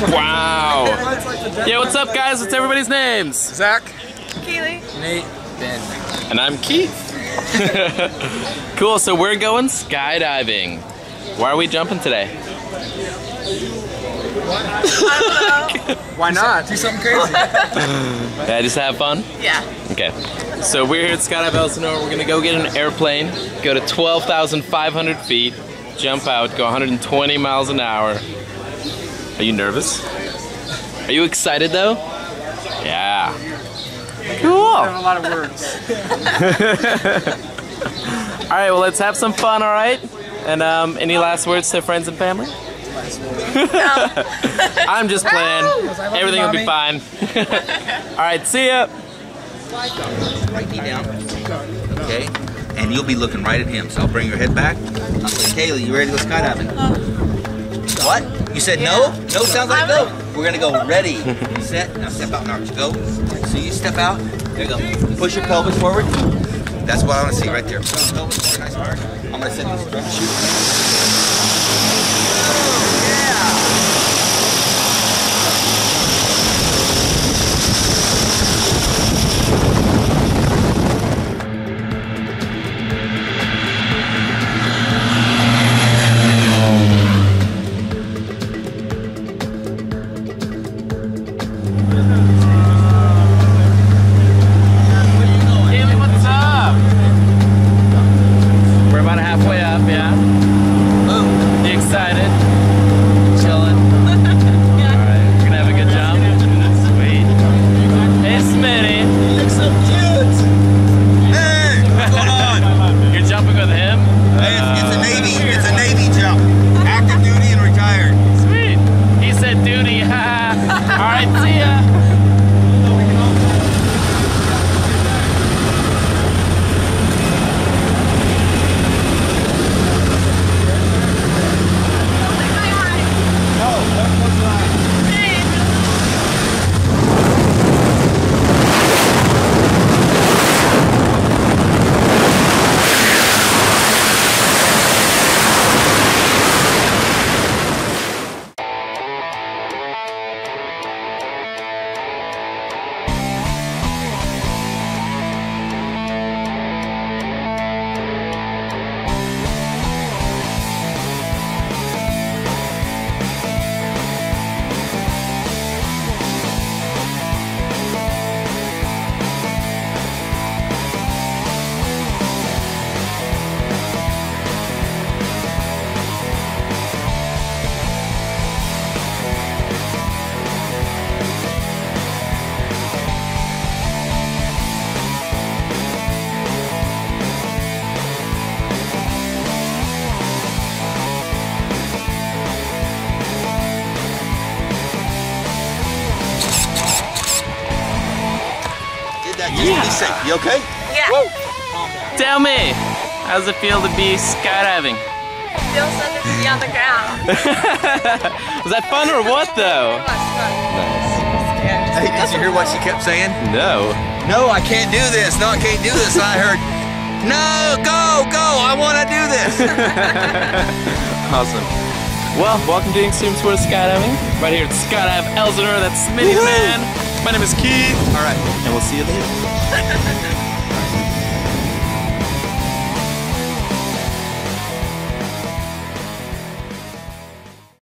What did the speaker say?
Wow. Yeah, what's up, guys? What's everybody's names? Zach. Keely. Nate. Ben. And I'm Keith. cool, so we're going skydiving. Why are we jumping today? Why not? Do something crazy. Yeah, just have fun? Yeah. Okay. So we're here at Skydive Elsinore. We're gonna go get an airplane, go to 12,500 feet, jump out, go 120 miles an hour. Are you nervous? Are you excited though? Yeah. I Cool. have a lot of words. All right, well, let's have some fun, all right? And um, any last words to friends and family? I'm just playing. Everything will be fine. all right, see ya. right knee down. Okay? And you'll be looking right at him. So I'll bring your head back. I'll say, Kayleigh, you ready to go skydiving? What? You said no? No sounds like no. We're gonna go ready, set, now step out and arch. Go. So you step out. There you go. Push your pelvis forward. That's what I want to see right there. Pelvis forward, nice and. I'm gonna set this shoot. Did that just to be safe. You okay? Yeah. Tell me, how's it feel to be skydiving? Feels like to be on the ground. Was that fun or what though? It was fun. Nice. Hey, did you hear what she kept saying? No. No, I can't do this. No, I can't do this. I heard, no, go, go. I want to do this. Awesome. Well, welcome to Extreme Sports Skydiving. Right here at Skydive Elsinore. That's Smitty's man. My name is Keith. All right. And we'll see you later.